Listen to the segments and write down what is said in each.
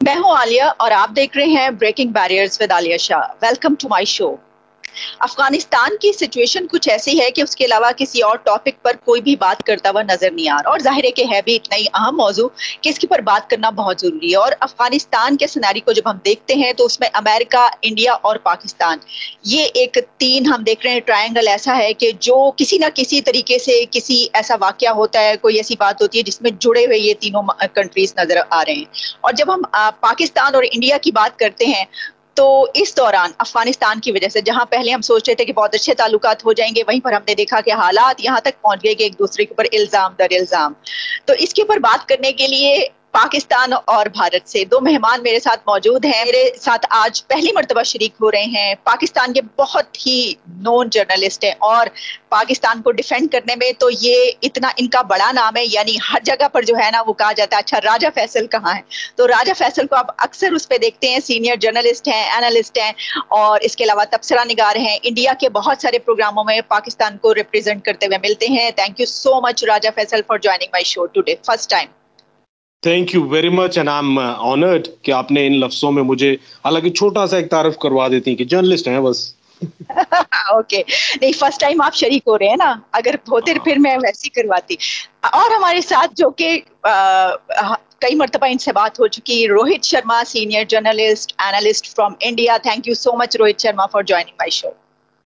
मैं हूँ आलिया और आप देख रहे हैं breaking barriers with Alia Shah. Welcome to my show Afghanistan की सिचुएशन कुछ ऐसी है कि उसके अलावा किसी और टॉपिक पर कोई भी बात करता हुआ नज़र नहीं आ रहा। और ज़ाहिर है कि है भी इतना ही अहम मौजू कि इसके पर बात करना बहुत ज़रूरी है। और अफ़गानिस्तान के सिनारी को जब हम देखते हैं तो उसमें अमेरिका इंडिया और पाकिस्तान, ये एक तीन हम देख रहे हैं। ट्रायंगल ऐसा है कि जो किसी ना किसी तरीके से किसी ऐसा वाक्य होता है, कोई ऐसी बात होती है जिसमें जुड़े हुए ये तीनों कंट्रीज़ नज़र आ रहे हैं। और जब हम पाकिस्तान और इंडिया की बात करते हैं तो इस दौरान अफ़गानिस्तान की वजह से, जहाँ पहले हम सोच रहे थे कि बहुत अच्छे ताल्लुकात हो जाएँगे, वहीं पर हमने देखा कि हालात यहाँ तक पहुँच गए कि एक दूसरे के ऊपर इल्ज़ाम दर इल्ज़ाम। तो इसके ऊपर बात करने के लिए पाकिस्तान और भारत से दो मेहमान मेरे साथ मौजूद हैं। मेरे साथ आज पहली मरतबा शरीक हो रहे हैं। पाकिस्तान के बहुत ही नोन जर्नलिस्ट हैं और पाकिस्तान को डिफेंड करने में तो ये इतना इनका बड़ा नाम है, यानी हर जगह पर जो है ना वो कहा जाता है अच्छा राजा फैसल कहाँ है? तो राजा फैसल को आप अक्सर उस पर देखते हैं सीनियर जर्नलिस्ट हैं एनालिस्ट हैं और इसके अलावा तबसरा निगार हैं। इंडिया के बहुत सारे प्रोग्रामों में पाकिस्तान को रिप्रेजेंट करते हुए मिलते हैं। Thank you so much Raja Faisal for joining my show today first time thank you very much and I am honoured कि आपने इन लफ्जों में मुझे हालाँकि छोटा सा एक तारफ करवा देती हैं कि जर्नलिस्ट हैं बस। ओके नहीं फ़र्स्ट टाइम आप शरीक हो रहे हैं ना अगर होते फिर मैं वैसे करवाती। और हमारे साथ जो कि कई मरतबा इनसे बात हो चुकी Rohit Sharma senior journalist analyst from India thank you so much Rohit Sharma for joining my show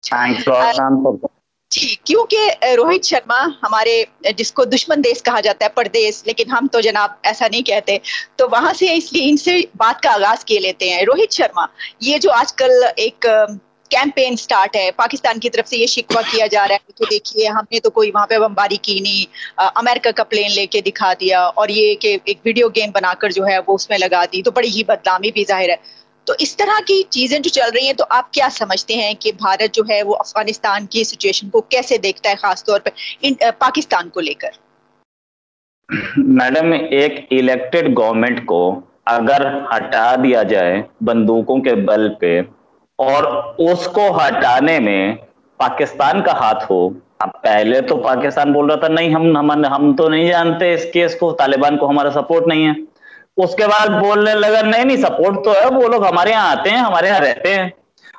thanks for जी, क्योंकि रोहित शर्मा हमारे जिसको दुश्मन देश कहा जाता है, परदेश, लेकिन हम तो जनाब ऐसा नहीं कहते तो वहाँ से इसलिए इनसे बात का आगाज़ किए लेते हैं। रोहित शर्मा, ये जो आजकल एक कैंपेन स्टार्ट है, पाकिस्तान की तरफ़ से ये शिकवा किया जा रहा है तो देखिए, हमने तो कोई वहाँ पे बमबारी की नहीं अमेरिका का प्लेन लेके दिखा दिया, और ये कि एक वीडियो गेम बनाकर जो है, वो उसमें लगा दी तो बड़ी ही बदनामी भी ज़ाहिर है। तो इस तरह की चीज़ें जो चल रही हैं तो आप क्या समझते हैं कि भारत जो है, वो अफ़गानिस्तान की सिचुएशन को कैसे देखता है, खासतौर पर पाकिस्तान को लेकर? मैडम, एक इलेक्टेड गवर्नमेंट को अगर हटा दिया जाए बंदूकों के बल पे और उसको हटाने में पाकिस्तान का हाथ हो, अब पहले तो पाकिस्तान बोल रहा था, नहीं, हम हम हम तो नहीं जानते इस केस को, तालिबान को हमारा सपोर्ट नहीं है। उसके बाद बोलने लगा, नहीं नहीं सपोर्ट तो है, वो लोग हमारे यहाँ आते हैं, हमारे यहाँ रहते हैं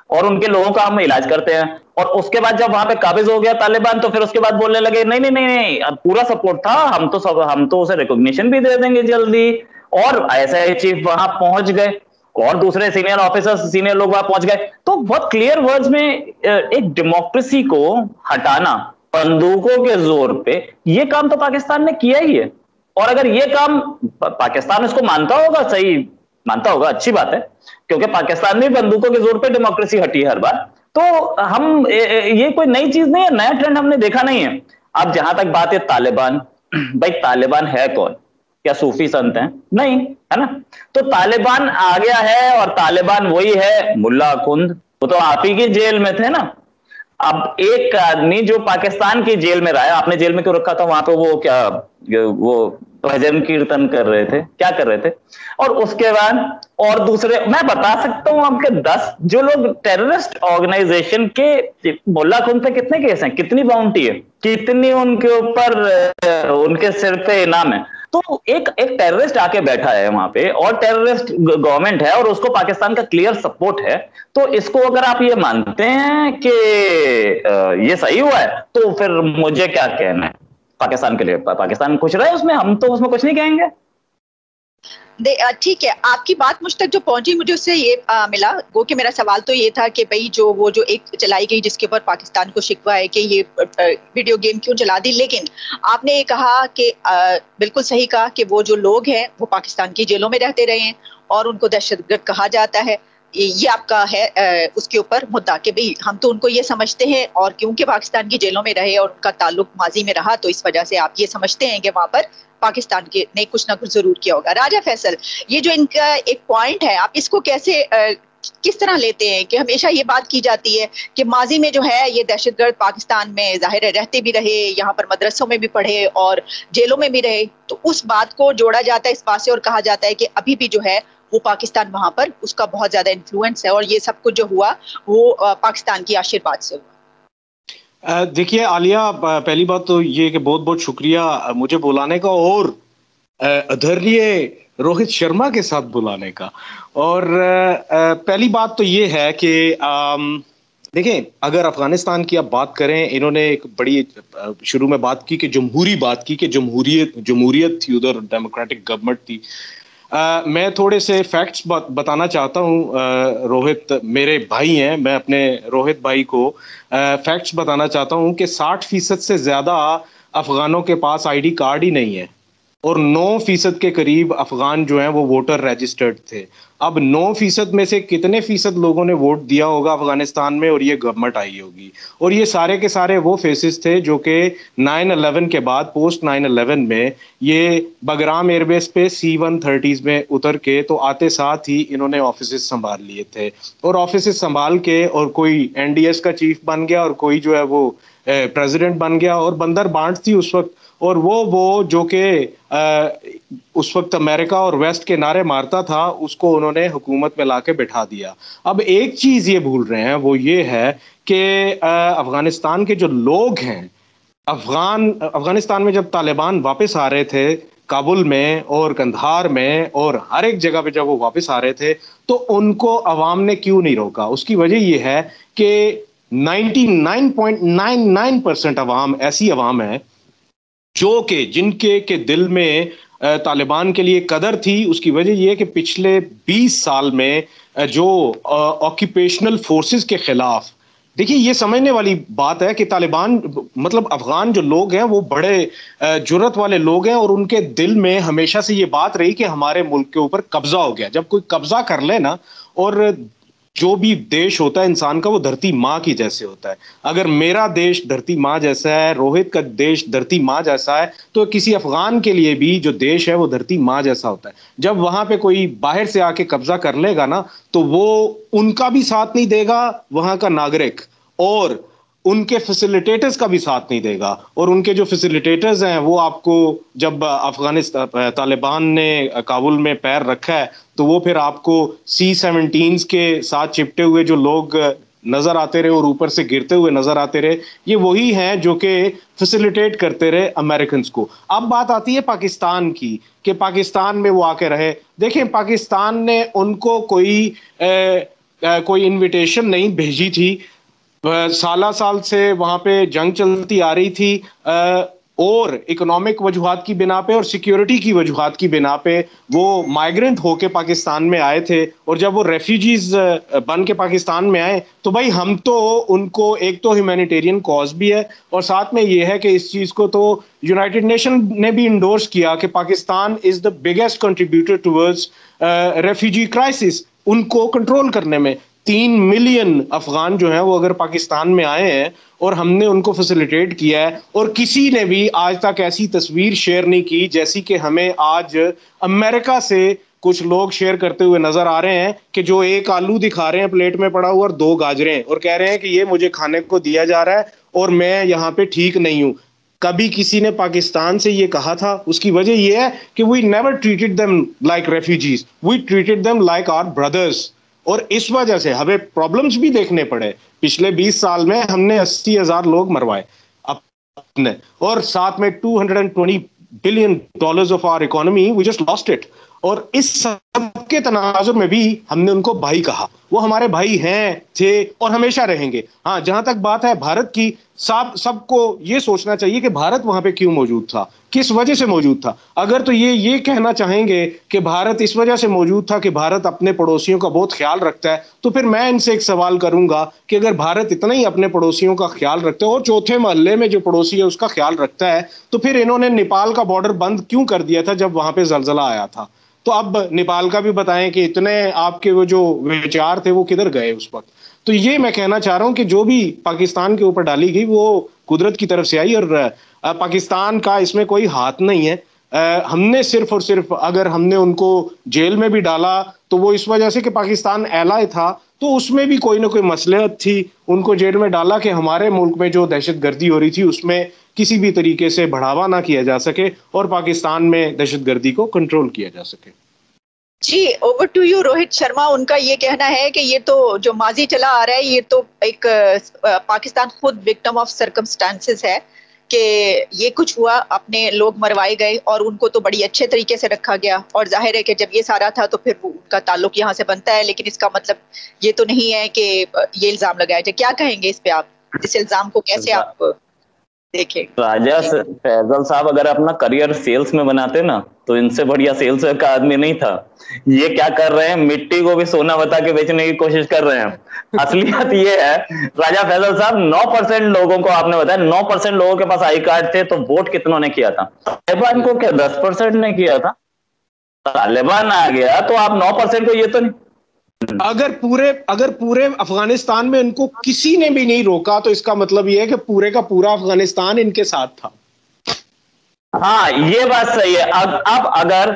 और उनके लोगों का हम इलाज करते हैं। और उसके बाद जब वहाँ पे काबिज हो गया तालिबान तो फिर उसके बाद बोलने लगे, नहीं नहीं नहीं नहीं पूरा सपोर्ट था, हम तो सब, हम तो उसे रिकॉग्निशन भी दे देंगे जल्दी। और ऐसे चीफ वहाँ पहुँच गए और दूसरे सीनियर ऑफिसर्स सीनियर लोग वहाँ पहुँच गए। तो बहुत क्लियर वर्ड्स में एक डेमोक्रेसी को हटाना, बंदूकों के ज़ोर पे, ये काम तो पाकिस्तान ने किया ही है। और अगर ये काम पाकिस्तान इसको मानता होगा, सही मानता होगा, अच्छी बात है, क्योंकि पाकिस्तान में बंदूकों के ज़ोर पर डेमोक्रेसी हटी हर बार। तो हम ये कोई नई चीज़ नहीं है, नया ट्रेंड हमने देखा नहीं है। अब जहाँ तक बात है तालिबान, भाई तालिबान है कौन? क्या सूफी संत हैं? नहीं, है ना? तो तालिबान आ गया है और तालिबान वही है, मुल्ला कुंद। वो तो आप ही की जेल में थे ना। अब एक आदमी जो पाकिस्तान की जेल में रहा है, आपने जेल में क्यों रखा था? वहाँ पे वो क्या, वो भजन कीर्तन कर रहे थे। क्या कर रहे थे? और उसके बाद और दूसरे, मैं बता सकता हूँ आपके दस, जो लोग टेररिस्ट ऑर्गेनाइजेशन के मुल्ला खुन पे कितने केस हैं? कितनी बाउंटी है? कितनी उनके ऊपर उनके सिर पे इनाम है? तो एक एक टेररिस्ट आके बैठा है वहाँ पे और टेररिस्ट गवर्नमेंट है और उसको पाकिस्तान का क्लियर सपोर्ट है। तो इसको अगर आप ये मानते हैं कि ये सही हुआ है तो फिर मुझे क्या कहना है? पाकिस्तान के लिए। पाकिस्तान खुश रहे उसमें? हम तो उसमें कुछ नहीं कहेंगे। ठीक है आपकी बात मुझ तक जो पहुँची मुझे उससे ये आ, मिला। वो कि मेरा सवाल तो ये था कि भाई जो वो जो एक चलाई गई जिसके ऊपर पाकिस्तान को शिकवा है कि ये वीडियो गेम क्यों चला दी? लेकिन आपने ये कहा कि बिल्कुल सही कहा कि वो जो लोग हैं वो पाकिस्तान की जेलों में रहते रहे हैं और उनको दहशतगर्द कहा जाता है। ये आपका है उसके ऊपर मुद्दा कि भाई हम तो उनको ये समझते हैं और क्योंकि पाकिस्तान की जेलों में रहे और उनका ताल्लुक माजी में रहा तो इस वजह से आप ये समझते हैं कि वहाँ पर पाकिस्तान के ने कुछ ना कुछ ज़रूर किया होगा। राजा फैसल, ये जो इनका एक पॉइंट है, आप इसको कैसे किस तरह लेते हैं कि हमेशा ये बात की जाती है कि माजी में जो है ये दहशतगर्द पाकिस्तान में ज़ाहिर रहते भी रहे, यहाँ पर मदरसों में भी पढ़े और जेलों में भी रहे तो उस बात को जोड़ा जाता है, इस बात से और कहा जाता है कि अभी भी जो है वो पाकिस्तान वहाँ पर, उसका बहुत ज़्यादा इन्फ्लुएंस है और ये सब कुछ जो हुआ, वो पाकिस्तान की आशीर्वाद से हुआ। देखिए आलिया पहली बात तो ये कि बहुत बहुत शुक्रिया मुझे बुलाने का और अधर्य रोहित शर्मा के साथ बुलाने का। और पहली बात तो ये है कि देखें अगर अफ़गानिस्तान की आप बात करें, इन्होंने एक बड़ी शुरू में बात की कि जमहूरी बात की कि जमहूरियत जमहूरियत थी उधर, डेमोक्रेटिक गवर्नमेंट थी। आ, मैं थोड़े से फैक्ट्स बताना चाहता हूँ रोहित मेरे भाई हैं मैं अपने रोहित भाई को फैक्ट्स बताना चाहता हूँ कि 60 फ़ीसद से ज़्यादा अफगानों के पास आईडी कार्ड ही नहीं है। और 9 फ़ीसद के करीब अफगान जो हैं, वो वोटर रजिस्टर्ड थे। अब 9 फ़ीसद में से कितने फ़ीसद लोगों ने वोट दिया होगा अफ़गानिस्तान में और ये गवर्नमेंट आई होगी? और ये सारे के सारे वो फेसेस थे जो कि 9/11 के बाद पोस्ट 9/11 में, ये बगराम एयरबेस पे सी वन थर्टीज में उतर के तो आते साथ ही इन्होंने ऑफ़िस संभाल लिए थे। और ऑफ़िस संभाल के और कोई एनडीएस का चीफ बन गया और कोई जो है वो प्रेसिडेंट बन गया और बंदर बांट थी उस वक्त। और वो वो जो कि उस वक्त अमेरिका और वेस्ट के नारे मारता था, उसको उन्होंने हुकूमत में लाके बिठा दिया। अब एक चीज़ ये भूल रहे हैं, वो ये है कि अफ़गानिस्तान के जो लोग हैं, अफगान, अफ़गानिस्तान में जब तालिबान वापस आ रहे थे, काबुल में और कंधार में और हर एक जगह पे जब वो वापस आ रहे थे तो उनको अवाम ने क्यों नहीं रोका? उसकी वजह यह है कि 99.99 परसेंट अवाम, ऐसी अवाम है जो के, जिनके के दिल में तालिबान के लिए कदर थी, उसकी वजह यह कि पिछले 20 साल में जो ऑक्यूपेशनल फोर्सेस के खिलाफ, देखिए ये समझने वाली बात है कि तालिबान मतलब अफगान जो लोग हैं, वो बड़े ज़रूरत वाले लोग हैं और उनके दिल में हमेशा से ये बात रही कि हमारे मुल्क के ऊपर कब्जा हो गया। जब कोई कब्जा कर ले ना, और जो भी देश होता है, इंसान का वो धरती माँ की जैसे होता है। अगर मेरा देश धरती माँ जैसा है, रोहित का देश धरती माँ जैसा है तो किसी अफगान के लिए भी जो देश है, वो धरती माँ जैसा होता है। जब वहाँ पे कोई बाहर से आके कब्जा कर लेगा ना तो वो उनका भी साथ नहीं देगा, वहाँ का नागरिक। और उनके फैसिलिटेटर्स का भी साथ नहीं देगा। और उनके जो फैसिलिटेटर्स हैं वो आपको जब अफ़गानिस्तान तालिबान ने काबुल में पैर रखा है तो वो फिर आपको सी सेवनटीन के साथ चिपटे हुए जो लोग नज़र आते रहे और ऊपर से गिरते हुए नज़र आते रहे ये वही हैं जो कि फैसिलिटेट करते रहे अमेरिकन को। अब बात आती है पाकिस्तान की कि पाकिस्तान में वो आके रहे। देखें पाकिस्तान ने उनको कोई ए, ए, कोई इनविटेशन नहीं भेजी थी। साला साल से वहाँ पे जंग चलती आ रही थी। और इकोनॉमिक वजूहत की बिना पे और सिक्योरिटी की वजूहत की बिना पे वो माइग्रेंट होके पाकिस्तान में आए थे और जब वो रेफ्यूजीज बन के पाकिस्तान में आए तो भाई हम तो उनको एक तो ह्यूमैनिटेरियन कॉज भी है और साथ में ये है कि इस चीज़ को तो यूनाइटेड नेशन ने भी इंडोर्स किया कि Pakistan is the biggest contributor towards refugee crisis उनको कंट्रोल करने में। तीन मिलियन अफगान जो हैं, वो अगर पाकिस्तान में आए हैं और हमने उनको फैसिलिटेट किया है और किसी ने भी आज तक ऐसी तस्वीर शेयर नहीं की जैसी कि हमें आज अमेरिका से कुछ लोग शेयर करते हुए नज़र आ रहे हैं कि जो एक आलू दिखा रहे हैं प्लेट में पड़ा हुआ और दो गाजरें और कह रहे हैं कि ये मुझे खाने को दिया जा रहा है और मैं यहाँ पे ठीक नहीं हूँ। कभी किसी ने पाकिस्तान से ये कहा था? उसकी वजह यह है कि we never treated them like refugees we treated them like our brothers और इस वजह से हमें प्रॉब्लम्स भी देखने पड़े। पिछले 20 साल में हमने अस्सी हज़ार लोग मरवाए अपने। और साथ में 220 billion dollars of our economy we just lost it और इस सब के तनाजुर में भी हमने उनको भाई कहा। वो हमारे भाई हैं, थे और हमेशा रहेंगे। हाँ जहाँ तक बात है भारत की, सब, सबको ये सोचना चाहिए कि भारत वहाँ पे क्यों मौजूद था। किस वजह से मौजूद था? अगर तो ये ये कहना चाहेंगे कि भारत इस वजह से मौजूद था कि भारत अपने पड़ोसियों का बहुत ख्याल रखता है तो फिर मैं इनसे एक सवाल करूँगा कि अगर भारत इतना ही अपने पड़ोसियों का ख्याल रखता है और चौथे मोहल्ले में जो पड़ोसी है उसका ख्याल रखता है तो फिर इन्होंने नेपाल का बॉर्डर बंद क्यों कर दिया था जब वहाँ पर जलजला आया था? तो अब नेपाल का भी बताएँ कि इतने आपके वो जो विचार थे वो किधर गए उस वक्त? तो ये मैं कहना चाह रहा हूँ कि जो भी पाकिस्तान के ऊपर डाली गई वो कुदरत की तरफ़ से आई और पाकिस्तान का इसमें कोई हाथ नहीं है। हमने सिर्फ़ और सिर्फ़ अगर हमने उनको जेल में भी डाला तो वो इस वजह से कि पाकिस्तान एलाय था तो उसमें भी कोई ना कोई मसलहत थी। उनको जेल में डाला कि हमारे मुल्क में जो दहशत गर्दी हो रही थी, उसमें किसी भी तरीके से बढ़ावा ना किया जा सके और पाकिस्तान में दहशत गर्दी को कंट्रोल किया जा सके। जी over to you Rohit Sharma. उनका ये कहना है कि ये तो जो माजी चला आ रहा है, ये तो एक पाकिस्तान खुद विक्टिम ऑफ़ सर्कमस्टांसेस है। कि ये कुछ हुआ अपने लोग मरवाए गए और उनको तो बड़ी अच्छे तरीके से रखा गया। और ज़ाहिर है कि जब ये सारा था तो फिर उनका ताल्लुक यहाँ से बनता है लेकिन इसका मतलब ये तो नहीं है कि ये इल्ज़ाम लगाया जाए। क्या कहेंगे इस पे आप? इस इल्ज़ाम को कैसे आप देखें राजा फैजल साहब अगर अपना करियर सेल्स में बनाते ना तो इनसे बढ़िया सेल्स का आदमी नहीं था। ये क्या कर रहे हैं? मिट्टी को भी सोना बता के बेचने की कोशिश कर रहे हैं। असलियत ये है राजा फैजल साहब 9 परसेंट लोगों को आपने बताया 9 परसेंट लोगों के पास आई कार्ड थे तो वोट कितनों ने किया था? तालिबान को क्या 10 परसेंट ने किया था? तालिबान आ गया तो आप नौ परसेंट को ये तो नहीं अगर पूरे अगर पूरे अफ़गानिस्तान में इनको किसी ने भी नहीं रोका तो इसका मतलब यह है कि पूरे का पूरा अफ़गानिस्तान इनके साथ था। हाँ ये बात सही है। अब अब अगर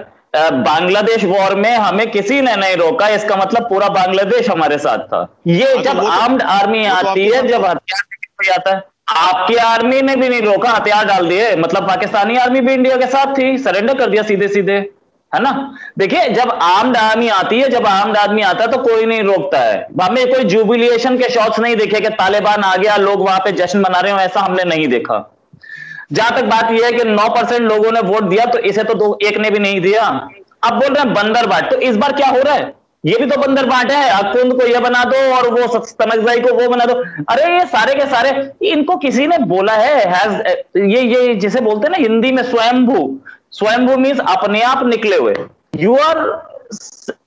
बांग्लादेश वॉर में हमें किसी ने नहीं रोका इसका मतलब पूरा बांग्लादेश हमारे साथ था। ये जब आर्म्ड तो, आर्मी तो आती है जब हथियार आता है आपकी आर्मी ने भी नहीं रोका हथियार डाल दिए। मतलब पाकिस्तानी आर्मी भी इंडिया के साथ थी सरेंडर कर दिया सीधे सीधे है ना? देखिए, जब आर्म्ड आर्मी आती है, जब आर्म्ड आदमी आता है तो कोई नहीं रोकता है। हमें कोई जुबिलिएशन के शॉट्स नहीं देखे कि तालिबान आ गया, लोग वहाँ पे जश्न मना रहे हो, ऐसा हमने नहीं देखा। जहाँ तक बात यह है कि 9 परसेंट लोगों ने वोट दिया तो इसे तो दो, एक ने भी नहीं दिया। अब बोल रहे हैं बंदर बाट तो इस बार क्या हो रहा है? ये भी तो बंदर बाट है अकुंद को ये बना दो और वो तनकजाई को वो बना दो। अरे, ये सारे के सारे, इनको किसी ने बोला है हैज़ ये ये जिसे बोलते हैं ना, हिंदी में स्वयंभू स्वयंभू मीन्स अपने आप निकले हुए। You are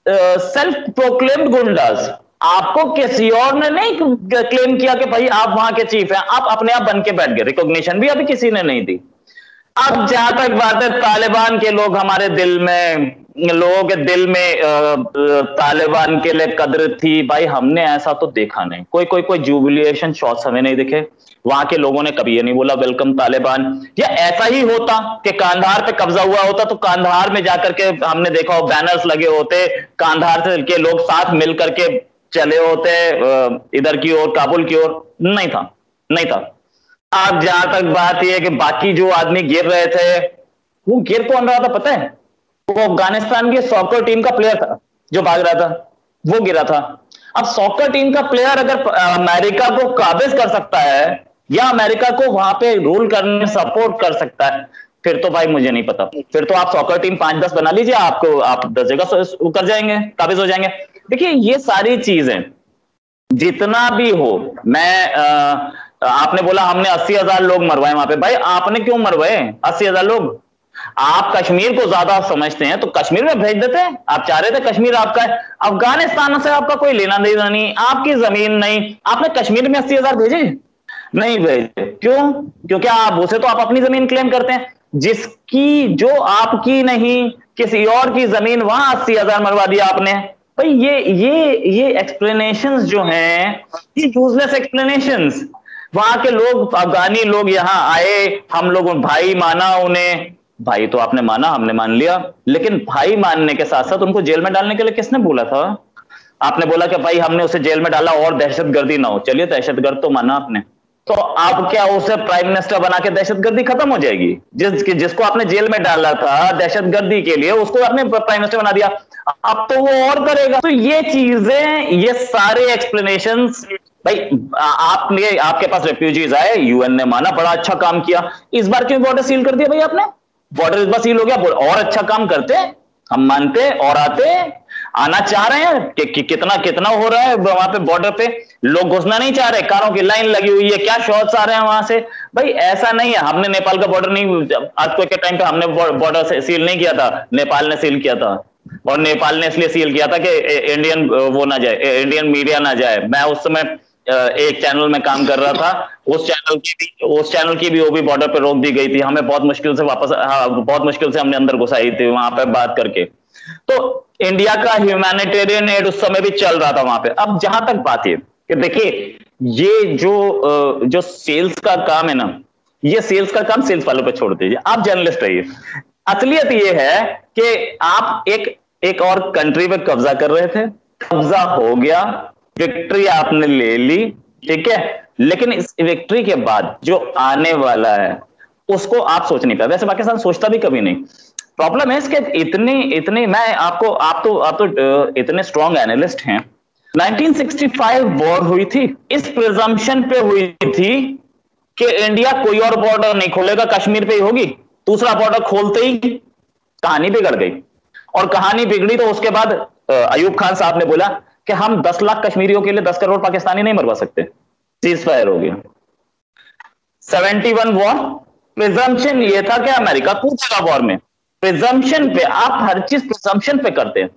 self proclaimed goondas आपको किसी और ने नहीं क्लेम किया कि भाई आप वहाँ के चीफ हैं, आप अपने आप बन के बैठ गए। रिकॉग्निशन भी अभी किसी ने नहीं दी। अब जहाँ तक बात है, तालिबान के लोग हमारे दिल में लोगों के दिल में तालिबान के लिए कदर थी। भाई, हमने ऐसा तो देखा नहीं। कोई कोई कोई जुबिलिएशन शॉट्स हमें नहीं दिखे। वहाँ के लोगों ने कभी ये नहीं बोला वेलकम तालिबान या ऐसा ही होता कि कांधार पे कब्जा हुआ होता तो कांधार में जाकर के हमने देखा हो बैनर्स लगे होते, कांधार से के लोग साथ मिल करके चले होते इधर की ओर, काबुल की ओर। नहीं था नहीं था। अब जहाँ तक बात यह कि बाकी जो आदमी गिर रहे थे, वो गिर कौन रहा था, पता है? वो अफ़गानिस्तान की सॉकर टीम का प्लेयर था जो भाग रहा था वो गिरा था। अब सॉकर टीम का प्लेयर अगर अमेरिका को काबिज कर सकता है या अमेरिका को वहाँ पे रूल करने सपोर्ट कर सकता है फिर तो भाई मुझे नहीं पता। फिर तो आप सॉकर टीम पाँच दस बना लीजिए आपको आप दस जगह कर जाएँगे काबिज हो जाएँगे। देखिए ये सारी चीज़ें जितना भी हो मैं आ, आपने बोला हमने अस्सी हज़ार लोग मरवाए वहाँ पे। भाई आपने क्यों मरवाए? अस्सी हज़ार लोग? आप कश्मीर को ज़्यादा समझते हैं तो कश्मीर में भेज देते हैं। आप चाह रहे थे कश्मीर आपका है। अफ़गानिस्तान से आपका कोई लेना देना नहीं, आपकी ज़मीन नहीं। आपने कश्मीर में अस्सी हज़ार भेजे नहीं भेजे। क्यों? क्योंकि आप, उसे तो आप अपनी ज़मीन क्लेम करते हैं। जिसकी, जो आपकी नहीं, किसी और की ज़मीन, वहाँ अस्सी हज़ार मरवा दिया आपने। भाई, ये ये ये एक्सप्लेनेशन जो हैं, ये यूजलेस एक्सप्लेनेशन वहाँ के लोग, अफगानी लोग यहाँ आए, हम लोग भाई माना उन्हें। भाई तो आपने माना, हमने मान लिया। लेकिन भाई मानने के साथ साथ उनको जेल में डालने के लिए किसने बोला था? आपने बोला कि भाई हमने उसे जेल में डाला और दहशतगर्दी ना हो। चलिए, दहशतगर्द तो माना आपने। तो आप क्या उसे प्राइम मिनिस्टर बना के दहशतगर्दी खत्म हो जाएगी? जिस जिसको आपने जेल में डाला था दहशतगर्दी के लिए, उसको आपने प्राइम मिनिस्टर बना दिया। अब तो वो और करेगा। तो ये चीज़ें, ये सारे एक्सप्लेनेशन भाई आपने, आपके पास रेफ्यूजीज आए यूएन ने माना, बड़ा अच्छा काम किया। इस बार क्यों बॉर्डर सील कर दिया भाई आपने? बॉर्डर बार सील हो और अच्छा काम करते हम मानते और आते आना चाह रहे हैं कि, कि कितना कितना हो रहा है वहाँ पे बॉर्डर पे लोग घुसना नहीं चाह रहे कारों की लाइन लगी हुई है क्या शॉट्स आ रहे हैं वहाँ से? भाई ऐसा नहीं है हमने नेपाल का बॉर्डर नहीं आज के टाइम पे हमने बॉर्डर सील नहीं किया था नेपाल ने सील किया था और नेपाल ने इसलिए सील किया था कि इंडियन वो ना जाए इंडियन मीडिया ना जाए मैं उस समय एक चैनल में काम कर रहा था। उस चैनल की भी, उस चैनल की भी वो भी बॉर्डर पे रोक दी गई थी। हमें बहुत मुश्किल से वापस हाँ बहुत मुश्किल से हमने अंदर घुसाई थी वहाँ पर बात करके। तो इंडिया का ह्यूमैनिटेरियन एड उस समय भी चल रहा था वहाँ पे। अब जहाँ तक बात है कि देखिए, ये जो जो सेल्स का काम है ना, ये सेल्स का काम सेल्स वालों पे छोड़ दीजिए। आप जर्नलिस्ट रहिए। असलियत ये है कि आप एक एक और कंट्री पे कब्जा कर रहे थे। कब्जा हो गया। विक्ट्री आपने ले ली, ठीक है? लेकिन इस विक्ट्री के बाद जो आने वाला है, उसको आप सोच नहीं पाए वैसे पाकिस्तान सोचता भी कभी नहीं। प्रॉब्लम है इसके इतनी इतनी, मैं आपको, आप तो आप तो इतने स्ट्रॉन्ग एनालिस्ट हैं। 1965 वॉर हुई थी, इस प्रिजम्पशन पे हुई थी कि इंडिया कोई और बॉर्डर नहीं खोलेगा, कश्मीर पे ही होगी, दूसरा बॉर्डर खोलते ही कहानी बिगड़ गई। और कहानी बिगड़ी तो उसके बाद अयूब खान साहब ने बोला कि हम 10 लाख कश्मीरियों के लिए 10 करोड़ पाकिस्तानी नहीं मरवा सकते। सीज फायर हो गया। 71 वॉर प्रिजम्पन ये था कि अमेरिका कूदेगा वॉर में। प्रिजम्पन पे आप हर चीज़ प्रिजम्पन पे करते हैं।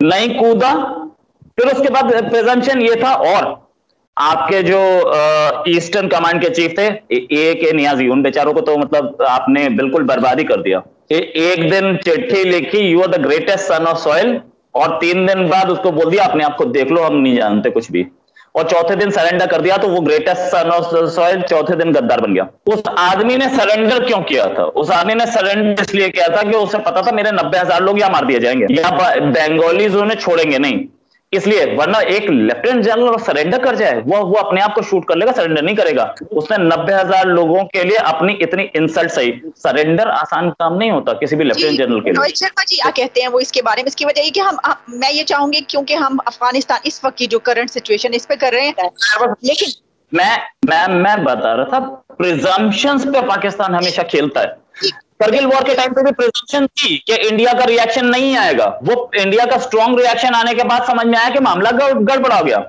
नहीं कूदा फिर उसके बाद प्रिजम्पशन ये था और आपके जो ईस्टर्न कमांड के चीफ थे ए के नियाजी उन बेचारों को तो मतलब आपने बिल्कुल बर्बादी कर दिया। ए, एक दिन चिट्ठी लिखी you are the greatest son of soil और तीन दिन बाद उसको बोल दिया, अपने आप को देख लो, हम नहीं जानते कुछ भी। और चौथे दिन सरेंडर कर दिया तो वो ग्रेटेस्ट सन ऑफ़ सॉइल चौथे दिन गद्दार बन गया। उस आदमी ने सरेंडर क्यों किया था? उस आदमी ने सरेंडर इसलिए किया था कि उसे पता था मेरे नब्बे हज़ार लोग यहाँ मार दिए जाएँगे। या बंगालीज उन्हें छोड़ेंगे नहीं। इसलिए वरना एक लेफ्टिनेंट जनरल सरेंडर कर जाए वो वो अपने आप को शूट कर लेगा सरेंडर नहीं करेगा। उसने नब्बे हज़ार लोगों के लिए अपनी इतनी इंसल्ट सही। सरेंडर आसान काम नहीं होता किसी भी लेफ्टिनेंट जनरल के लिए। शर्मा जी क्या कहते हैं वो इसके बारे में? इसकी वजह ये कि हम आ, मैं ये चाहूँगी क्योंकि हम अफ़गानिस्तान इस वक्त की जो करंट सिचुएशन इस पे कर रहे हैं। लेकिन मैं मैं मैं बता रहा था प्रिजम्पशंस पे पाकिस्तान हमेशा खेलता है। करगिल वॉर के टाइम पे भी प्रिजम्पशन थी कि इंडिया का रिएक्शन नहीं आएगा। वो इंडिया का स्ट्रॉन्ग रिएक्शन आने के बाद समझ में आया कि मामला गड़बड़ हो गया।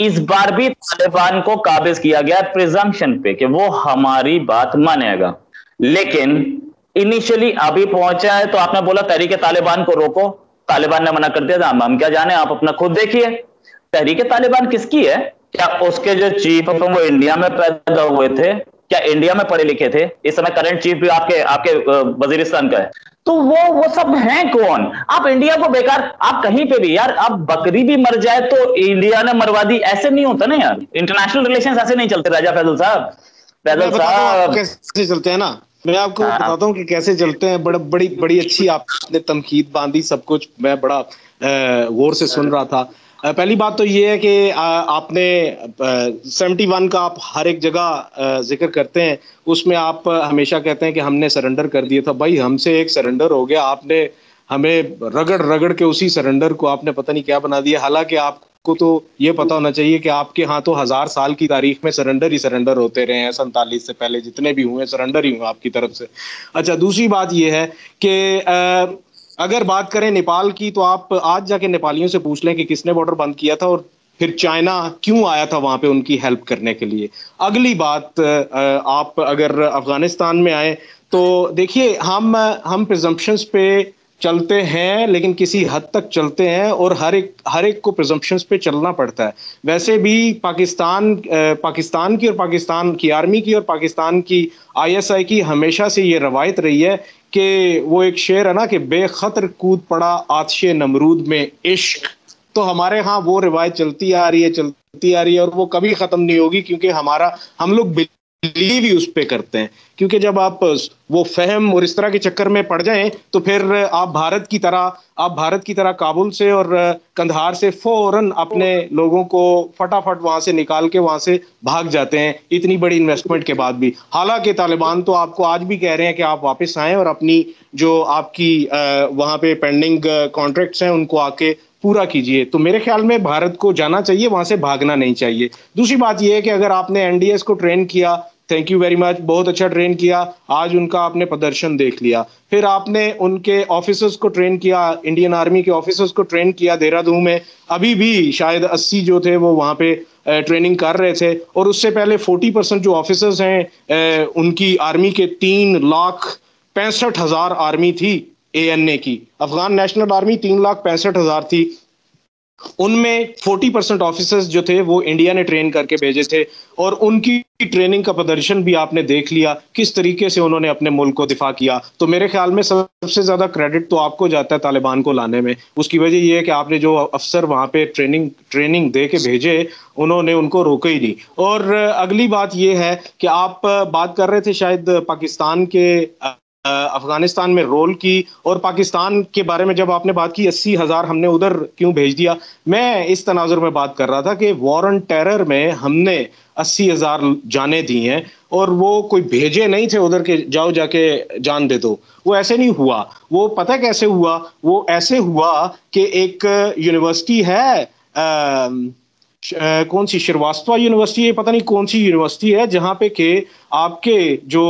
इस बार भी तालिबान को काबिज किया गया प्रिजम्पशन पे कि वो हमारी बात मानेगा। लेकिन इनिशियली अभी पहुँचा है तो आपने बोला तहरीके तालिबान को रोको। तालिबान ने मना कर दिया हम क्या जाने आप अपना खुद देखिए। तहरीके तालिबान किसकी है? क्या उसके जो चीफ वो इंडिया में पैदा हुए थे? क्या इंडिया में पढ़े लिखे थे? इस समय करंट चीफ भी आपके आपके वजीरिस्तान का है। तो वो वो सब हैं कौन? आप इंडिया को बेकार आप कहीं पे भी यार आप बकरी भी मर जाए तो इंडिया ने मरवा दी ऐसे नहीं होता ना यार। इंटरनेशनल रिलेशन ऐसे नहीं चलते राजा फैजल साहब। फैजल साहब। कैसे चलते हैं ना। मैं आपको हाँ। बताता हूँ कि कैसे चलते हैं। बड़ा बड़ी बड़ी अच्छी आपने तनकीद बांधी सब कुछ। मैं बड़ा गौर से सुन रहा था। पहली बात तो ये है कि आपने सेवेंटी वन का आप हर एक जगह ज़िक्र करते हैं, उसमें आप हमेशा कहते हैं कि हमने सरेंडर कर दिया था। भाई, हमसे एक सरेंडर हो गया। आपने हमें रगड़ रगड़ के उसी सरेंडर को आपने पता नहीं क्या बना दिया। हालाँकि आपको तो ये पता होना चाहिए कि आपके यहाँ तो हज़ार साल की तारीख में सरेंडर ही सरेंडर होते रहे हैं, सैंतालीस से पहले जितने भी हुए सरेंडर ही हुए आपकी तरफ़ से। अच्छा दूसरी बात यह है कि अगर बात करें नेपाल की तो आप आज जाके नेपालियों से पूछ लें कि किसने बॉर्डर बंद किया था और फिर चाइना क्यों आया था वहाँ पे उनकी हेल्प करने के लिए। अगली बात आप अगर अफ़गानिस्तान में आए तो देखिए, हम हम प्रिजम्पशंस पे चलते हैं, लेकिन किसी हद तक चलते हैं और हर एक हर एक को प्रिजम्पशंस पे चलना पड़ता है। वैसे भी पाकिस्तान पाकिस्तान की और पाकिस्तान की आर्मी की और पाकिस्तान की आईएसआई की हमेशा से ये रवायत रही है कि वो एक शेर है ना कि बेखतर कूद पड़ा आतश नमरूद में इश्क। तो हमारे यहाँ वो रिवायत चलती आ रही है, चलती आ रही है और वो कभी खत्म नहीं होगी क्योंकि हमारा, हम लोग बिलीव ही उस पर करते हैं। क्योंकि जब आप, वो फहम और इस तरह के चक्कर में पड़ जाएँ तो फिर आप भारत की तरह, आप भारत की तरह काबुल से और कंधार से फ़ौरन अपने लोगों को फटाफट वहाँ से निकाल के वहाँ से भाग जाते हैं, इतनी बड़ी इन्वेस्टमेंट के बाद भी। हालाँकि तालिबान तो आपको आज भी कह रहे हैं कि आप वापस आएँ और अपनी जो आपकी वहाँ पे पेंडिंग कॉन्ट्रैक्ट्स हैं, उनको आके पूरा कीजिए। तो मेरे ख्याल में भारत को जाना चाहिए, वहाँ से भागना नहीं चाहिए। दूसरी बात यह है कि अगर आपने एनडीएस को ट्रेन किया थैंक यू वेरी मच बहुत अच्छा ट्रेन किया। आज उनका आपने प्रदर्शन देख लिया। फिर आपने उनके ऑफिसर्स को ट्रेन किया। इंडियन आर्मी के ऑफिसर्स को ट्रेन किया देहरादून में। अभी भी शायद 80 जो थे वो वहाँ पे ट्रेनिंग कर रहे थे। और उससे पहले 40 परसेंट जो ऑफिसर्स हैं उनकी आर्मी के तीन लाख पैंसठ हज़ार आर्मी थी ए की। अफगान नेशनल आर्मी तीन लाख पैंसठ हज़ार थी। उनमें 40 परसेंट ऑफिसर्स जो थे, वो इंडिया ने ट्रेन करके भेजे थे और उनकी ट्रेनिंग का प्रदर्शन भी आपने देख लिया, किस तरीके से उन्होंने अपने मुल्क को दिफा किया। तो मेरे ख्याल में सबसे ज़्यादा क्रेडिट तो आपको जाता है तालिबान को लाने में। उसकी वजह यह है कि आपने जो अफसर वहाँ पे ट्रेनिंग ट्रेनिंग दे के भेजे, उन्होंने उनको रोके ही नहीं। और अगली बात यह है कि आप बात कर रहे थे शायद पाकिस्तान के अफ़गानिस्तान में रोल की और पाकिस्तान के बारे में जब आपने बात की अस्सी हज़ार हमने उधर क्यों भेज दिया? मैं इस तनाजुर में बात कर रहा था कि वॉर ऑन टेरर में हमने अस्सी हज़ार जाने दी हैं और वो कोई भेजे नहीं थे उधर के जाओ जाके जान दे दो। वो ऐसे नहीं हुआ। वो पता कैसे हुआ? वो ऐसे हुआ कि एक यूनिवर्सिटी है आ, कौन सी? श्रीवास्तवा यूनिवर्सिटी है पता नहीं कौन सी यूनिवर्सिटी है जहाँ पे के आपके जो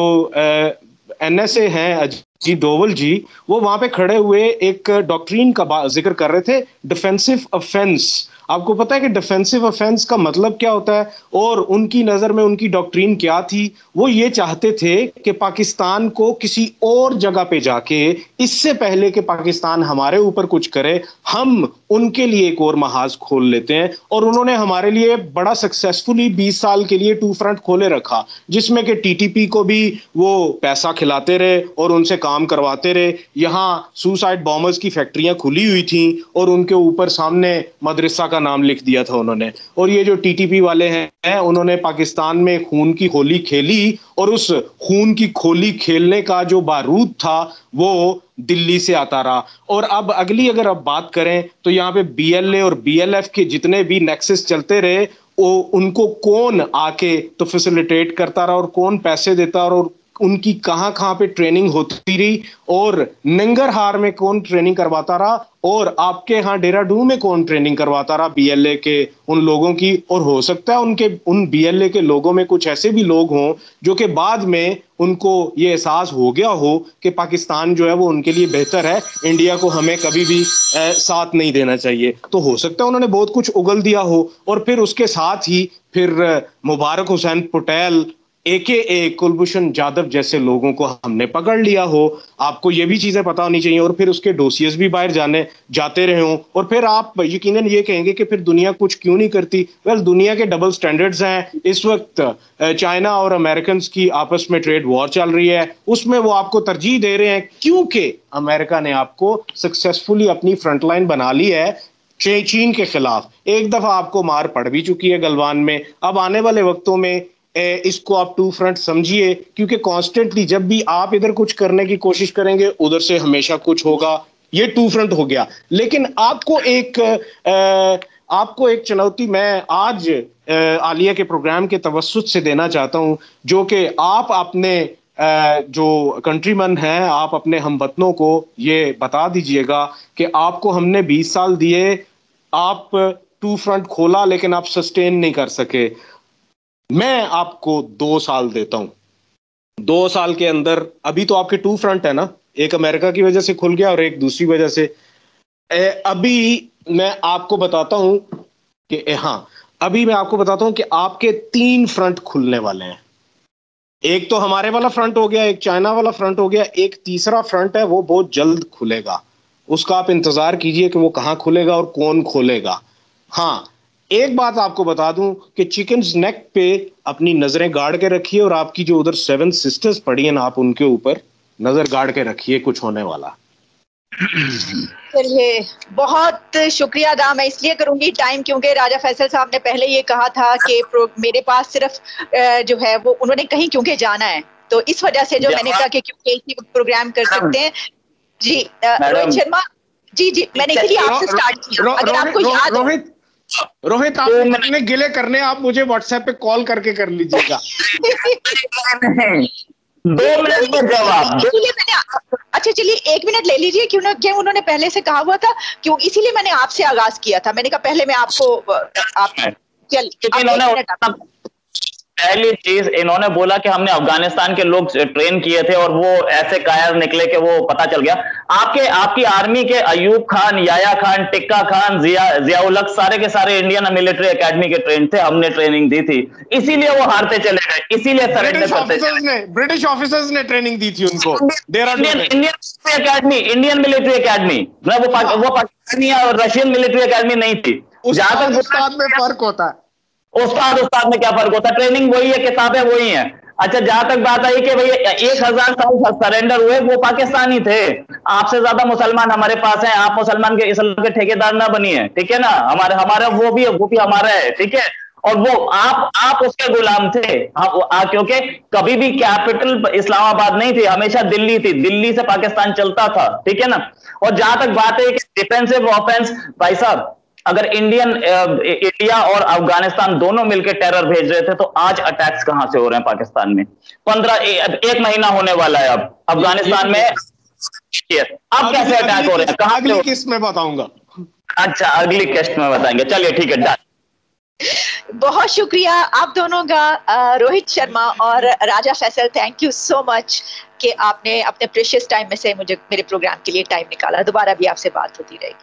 एनएसए हैं अजीत डोवल जी, वो वहाँ पे खड़े हुए एक डॉक्ट्रीन का ज़िक्र कर रहे थे डिफेंसिव ऑफेंस आपको पता है कि डिफेंसिव ऑफेंस का मतलब क्या होता है? और उनकी नज़र में उनकी डॉक्ट्रीन क्या थी? वो ये चाहते थे कि पाकिस्तान को किसी और जगह पे जाके इससे पहले कि पाकिस्तान हमारे ऊपर कुछ करे, हम उनके लिए एक और महाज खोल लेते हैं। और उन्होंने हमारे लिए बड़ा सक्सेसफुली 20 साल के लिए टू फ्रंट खोले रखा, जिसमें कि टीटीपी को भी वो पैसा खिलाते रहे और उनसे काम करवाते रहे। यहाँ सुसाइड बॉम्बर्स की फैक्ट्रियाँ खुली हुई थी और उनके ऊपर सामने मदरसा का नाम लिख दिया था उन्होंने। और ये जो टीटीपी वाले हैं, उन्होंने पाकिस्तान में खून की होली खेली और उस खून की खोली खेलने का जो बारूद था, वो दिल्ली से आता रहा। और अब अगली अगर अब बात करें तो यहाँ पे बीएलए और बीएलएफ के जितने भी नेक्सेस चलते रहे वो उनको कौन आके तो फैसिलिटेट करता रहा और कौन पैसे देता और उनकी कहाँ कहाँ पे ट्रेनिंग होती रही और नंगरहार में कौन ट्रेनिंग करवाता रहा और आपके यहाँ डेराडू में कौन ट्रेनिंग करवाता रहा बीएलए के उन लोगों की? और हो सकता है उनके उन बीएलए के लोगों में कुछ ऐसे भी लोग हों जो कि बाद में उनको ये एहसास हो गया हो कि पाकिस्तान जो है वो उनके लिए बेहतर है इंडिया को हमें कभी भी ए, साथ नहीं देना चाहिए। तो हो सकता है उन्होंने बहुत कुछ उगल दिया हो और फिर उसके साथ ही फिर मुबारक हुसैन पटेल ए के ए कुलभूषण जादव जैसे लोगों को हमने पकड़ लिया हो, आपको ये भी चीज़ें पता होनी चाहिए और फिर उसके डोसियस भी बाहर जाने, जाते रहे हों। और फिर आप यकीनन ये कहेंगे कि फिर दुनिया कुछ क्यों नहीं करती? वेल दुनिया के डबल स्टैंडर्ड्स हैं। इस वक्त चाइना और अमेरिकन की आपस में ट्रेड वॉर चल रही है। उसमें वो आपको तरजीह दे रहे हैं क्योंकि अमेरिका ने आपको सक्सेसफुली अपनी फ्रंट लाइन बना ली है चीन के खिलाफ। एक दफ़ा आपको मार पड़ भी चुकी है गलवान में। अब आने वाले वक्तों में इसको आप टू फ्रंट समझिए, क्योंकि कॉन्स्टेंटली जब भी आप इधर कुछ करने की कोशिश करेंगे, उधर से हमेशा कुछ होगा। ये टू फ्रंट हो गया। लेकिन आपको एक आपको एक चुनौती मैं आज आलिया के प्रोग्राम के तवसत से देना चाहता हूँ, जो कि आप अपने जो कंट्रीमैन हैं, आप अपने हम वतनों को ये बता दीजिएगा कि आपको हमने 20 साल दिए, आप टू फ्रंट खोला, लेकिन आप सस्टेन नहीं कर सके। मैं आपको दो साल देता हूँ। दो साल के अंदर अभी तो आपके टू फ्रंट है ना? एक अमेरिका की वजह से खुल गया और एक दूसरी वजह से। ए, अभी मैं आपको बताता हूँ कि हाँ अभी मैं आपको बताता हूँ कि आपके तीन फ्रंट खुलने वाले हैं। एक तो हमारे वाला फ्रंट हो गया एक चाइना वाला फ्रंट हो गया एक तीसरा फ्रंट है वो बहुत जल्द खुलेगा। उसका आप इंतज़ार कीजिए कि वो कहाँ खुलेगा और कौन खोलेगा। हाँ एक बात आपको बता दूँ कि चिकन नेक पे अपनी नज़रें गाड़ के रखिए और आपकी जो उधर सेवन सिस्टर्स पड़ी हैं आप उनके ऊपर नज़र गाड़ के रखिए कुछ होने वाला। चलिए बहुत शुक्रिया अदा मैं इसलिए करूँगी टाइम क्योंकि राजा फैसल साहब ने पहले ये कहा था कि मेरे पास सिर्फ़ जो है वो उन्होंने कहीं क्योंकि जाना है। तो इस वजह से जो मैंने कहा कि क्योंकि इसी प्रोग्राम कर सकते हैं। जी रोहित शर्मा जी जी मैंने इसीलिए आपसे स्टार्ट किया। अगर आपको याद रोहित रोहित आप मैंने गिले करने आप मुझे व्हाट्सएप पे कॉल करके कर लीजिएगा। दो मिनट में जवाब। अच्छा चलिए एक मिनट ले लीजिए क्यों ना क्यों उन्होंने पहले से कहा हुआ था? क्यों इसीलिए मैंने आपसे आगाज़ किया था। मैंने कहा पहले मैं आपको आप चल पहली चीज़ इन्होंने बोला कि हमने अफ़गानिस्तान के लोग ट्रेन किए थे और वो ऐसे कायर निकले कि वो पता चल गया। आपके आपकी आर्मी के अयूब खान याया खान टिक्का खान जिया जियाउलक सारे के सारे इंडियन मिलिट्री एकेडमी के ट्रेन थे हमने ट्रेनिंग दी थी। इसीलिए वो हारते चले गए इसीलिए सरेंडर करते ब्रिटिश ऑफिसर्स ने ट्रेनिंग दी थी उनको Indian Indian academy Indian military academy वो वो पाकिस्तानी और रशियन मिलिट्री अकेडमी नहीं थी। जहाँ तक में फ़र्क होता है। उस्ताद उस्ताद में क्या फ़र्क होता है? ट्रेनिंग वही है, किताबें वही है। अच्छा जहाँ तक बात आई कि भाई एक हज़ार साल सरेंडर हुए, वो पाकिस्तानी थे। आपसे ज़्यादा मुसलमान हमारे पास हैं, आप मुसलमान के इस्लाम के ठेकेदार ना बनिए, ठीक है ना? हमारे, हमारा वो भी वो भी हमारा है, ठीक है? और वो, आप आप उसके गुलाम थे। क्योंकि कभी भी कैपिटल इस्लामाबाद नहीं थी, हमेशा दिल्ली थी। दिल्ली से पाकिस्तान चलता था, ठीक है ना? और जहाँ तक बात है कि डिफेंसिव ऑफेंस भाई साहब अगर इंडियन इंडिया और अफ़गानिस्तान दोनों मिलकर टेरर भेज रहे थे तो आज अटैक्स कहाँ से हो रहे हैं पाकिस्तान में? पंद्रह एक महीना होने वाला है अब। अफ़गानिस्तान में अब कैसे अटैक हो रहे हैं? कहाँ अगली किस्त में बताऊँगा। अच्छा अगली किस्त में बताएँगे। चलिए ठीक है डन। बहुत शुक्रिया आप दोनों का रोहित शर्मा और Raja Faisal thank you so much कि आपने अपने प्रेशियस टाइम में से मुझे मेरे प्रोग्राम के लिए टाइम निकाला। दोबारा भी आपसे बात होती रहेगी।